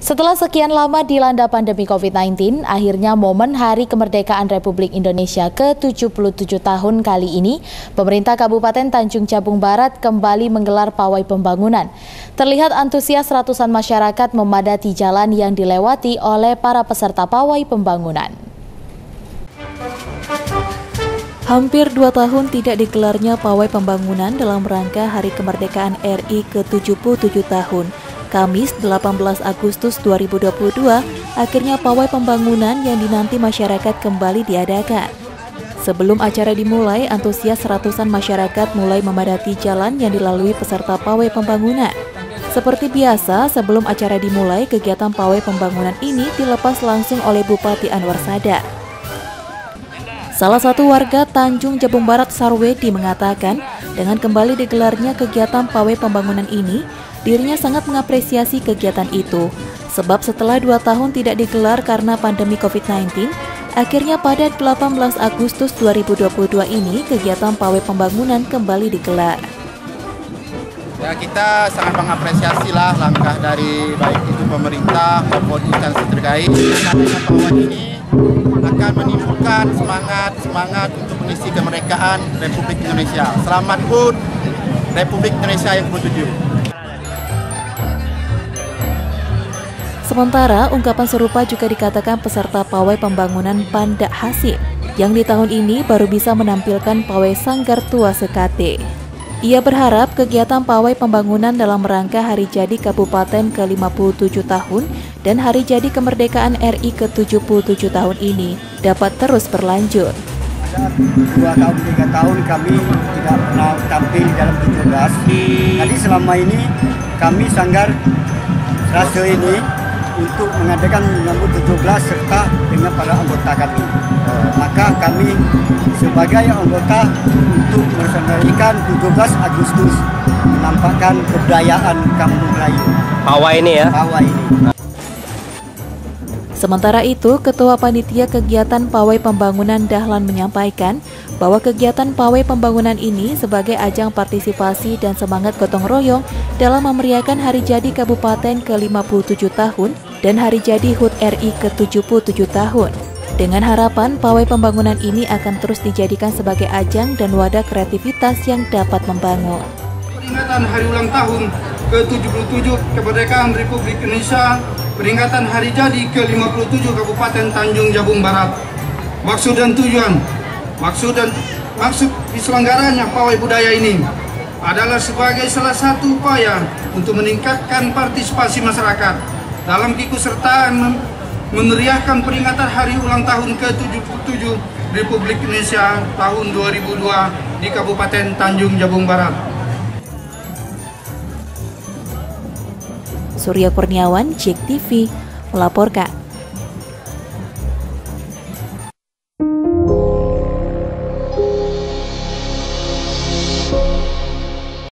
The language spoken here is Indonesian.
Setelah sekian lama dilanda pandemi COVID-19, akhirnya momen Hari Kemerdekaan Republik Indonesia ke-77 tahun kali ini, pemerintah Kabupaten Tanjung Jabung Barat kembali menggelar pawai pembangunan. Terlihat antusias ratusan masyarakat memadati jalan yang dilewati oleh para peserta pawai pembangunan. Hampir dua tahun tidak digelarnya pawai pembangunan dalam rangka Hari Kemerdekaan RI ke-77 tahun. Kamis 18 Agustus 2022, akhirnya pawai pembangunan yang dinanti masyarakat kembali diadakan. Sebelum acara dimulai, antusias ratusan masyarakat mulai memadati jalan yang dilalui peserta pawai pembangunan. Seperti biasa, sebelum acara dimulai, kegiatan pawai pembangunan ini dilepas langsung oleh Bupati Anwar Sadar. Salah satu warga Tanjung Jabung Barat Sarwedi mengatakan, dengan kembali digelarnya kegiatan pawai pembangunan ini, Dirinya sangat mengapresiasi kegiatan itu, sebab setelah dua tahun tidak digelar karena pandemi COVID-19, akhirnya pada 18 Agustus 2022 ini kegiatan pawai pembangunan kembali digelar. Ya kita sangat mengapresiasi lah langkah dari baik itu pemerintah maupun instansi terkait. Adanya pawai ini akan menimbulkan semangat semangat untuk mengisi kemerdekaan Republik Indonesia. Selamat HUT Republik Indonesia yang ke-7. Sementara ungkapan serupa juga dikatakan peserta pawai pembangunan Panda Hasim yang di tahun ini baru bisa menampilkan pawai Sanggar Tua Sekate. Ia berharap kegiatan pawai pembangunan dalam rangka Hari Jadi Kabupaten ke-57 tahun dan Hari Jadi Kemerdekaan RI ke-77 tahun ini dapat terus berlanjut. Dua tahun, tiga tahun kami tidak pernah tampil dalam 17. Jadi selama ini kami Sanggar Rasa ini untuk mengadakan menyambut 17 serta dengan para anggota kami. Maka kami sebagai anggota untuk melaksanakan 17 Agustus menampakkan kebudayaan Kampung Melayu. Pawai ini ya? Pawai ini. Sementara itu, Ketua Panitia Kegiatan Pawai Pembangunan Dahlan menyampaikan bahwa kegiatan Pawai Pembangunan ini sebagai ajang partisipasi dan semangat gotong royong dalam memeriahkan Hari Jadi Kabupaten ke-57 tahun dan Hari Jadi HUT RI ke-77 tahun. Dengan harapan pawai pembangunan ini akan terus dijadikan sebagai ajang dan wadah kreativitas yang dapat membangun. Peringatan Hari Ulang Tahun ke-77 Kemerdekaan Republik Indonesia, peringatan Hari Jadi ke-57 Kabupaten Tanjung Jabung Barat. Maksud dan tujuan, maksud dan maksud diselenggaranya pawai budaya ini adalah sebagai salah satu upaya untuk meningkatkan partisipasi masyarakat dalam keikutsertaan memeriahkan peringatan hari ulang tahun ke-77 Republik Indonesia tahun 2002 di Kabupaten Tanjung Jabung Barat. Surya Kurniawan, Cek TV, melaporkan.